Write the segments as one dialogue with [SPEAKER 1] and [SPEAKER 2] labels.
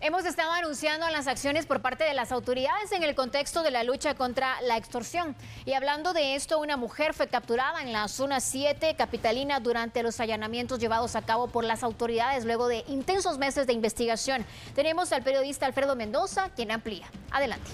[SPEAKER 1] Hemos estado anunciando las acciones por parte de las autoridades en el contexto de la lucha contra la extorsión. Y hablando de esto, una mujer fue capturada en la zona 7 capitalina durante los allanamientos llevados a cabo por las autoridades luego de intensos meses de investigación. Tenemos al periodista Alfredo Mendoza, quien amplía. Adelante.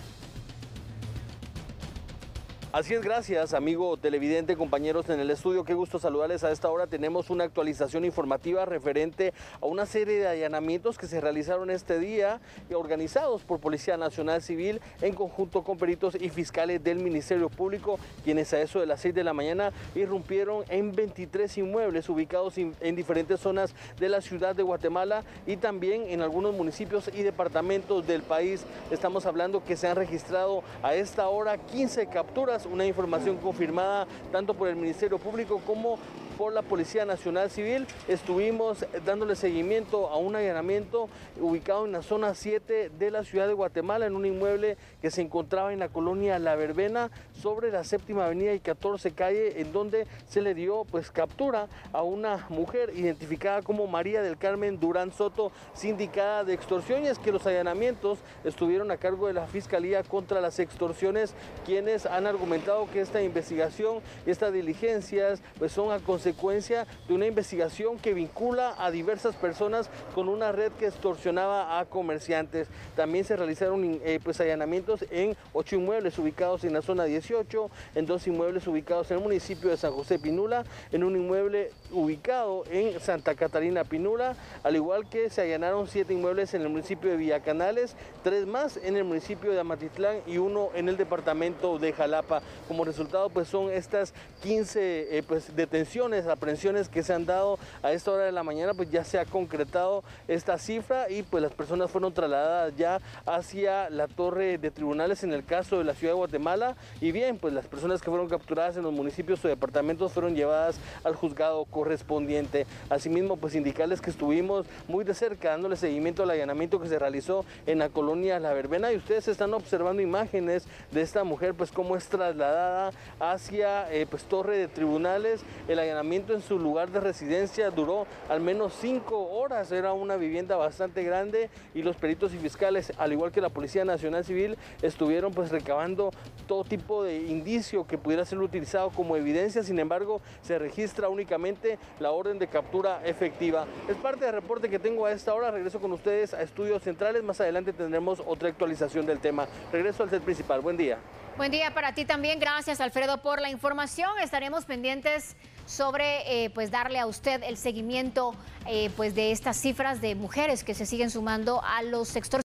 [SPEAKER 2] Así es, gracias amigo televidente, compañeros en el estudio, qué gusto saludarles a esta hora. Tenemos una actualización informativa referente a una serie de allanamientos que se realizaron este día y organizados por Policía Nacional Civil en conjunto con peritos y fiscales del Ministerio Público, quienes a eso de las 6 de la mañana irrumpieron en 23 inmuebles ubicados en diferentes zonas de la ciudad de Guatemala y también en algunos municipios y departamentos del país. Estamos hablando que se han registrado a esta hora 15 capturas una información confirmada tanto por el Ministerio Público como por la Policía Nacional Civil. Estuvimos dándole seguimiento a un allanamiento ubicado en la zona 7 de la ciudad de Guatemala, en un inmueble que se encontraba en la colonia La Verbena, sobre la séptima avenida y 14 calle, en donde se le dio pues captura a una mujer identificada como María del Carmen Durán Soto, sindicada de extorsión, y es que los allanamientos estuvieron a cargo de la Fiscalía contra las extorsiones, quienes han argumentado que esta investigación y estas diligencias pues son a consecuencia de una investigación que vincula a diversas personas con una red que extorsionaba a comerciantes. También se realizaron eh, pues, allanamientos en ocho inmuebles ubicados en la zona 18, en dos inmuebles ubicados en el municipio de San José Pinula, en un inmueble ubicado en Santa Catarina Pinula, al igual que se allanaron siete inmuebles en el municipio de Villacanales, tres más en el municipio de Amatitlán y uno en el departamento de Jalapa. Como resultado, pues son estas 15 eh, pues, detenciones aprehensiones que se han dado a esta hora de la mañana, pues ya se ha concretado esta cifra y pues las personas fueron trasladadas ya hacia la torre de tribunales en el caso de la ciudad de Guatemala y bien, pues las personas que fueron capturadas en los municipios o departamentos fueron llevadas al juzgado correspondiente. Asimismo, pues indicarles que estuvimos muy de cerca dándole seguimiento al allanamiento que se realizó en la colonia La Verbena y ustedes están observando imágenes de esta mujer, pues cómo es trasladada hacia eh, pues torre de tribunales. El allanamiento en su lugar de residencia duró al menos cinco horas. Era una vivienda bastante grande y los peritos y fiscales, al igual que la Policía Nacional Civil, estuvieron pues recabando todo tipo de indicio que pudiera ser utilizado como evidencia. Sin embargo, se registra únicamente la orden de captura efectiva. Es parte del reporte que tengo a esta hora. Regreso con ustedes a Estudios Centrales. Más adelante tendremos otra actualización del tema. Regreso al set principal. Buen día.
[SPEAKER 1] Buen día para ti también. Gracias, Alfredo, por la información. Estaremos pendientes eh, pues darle a usted el seguimiento eh, pues de estas cifras de mujeres que se siguen sumando a los sectores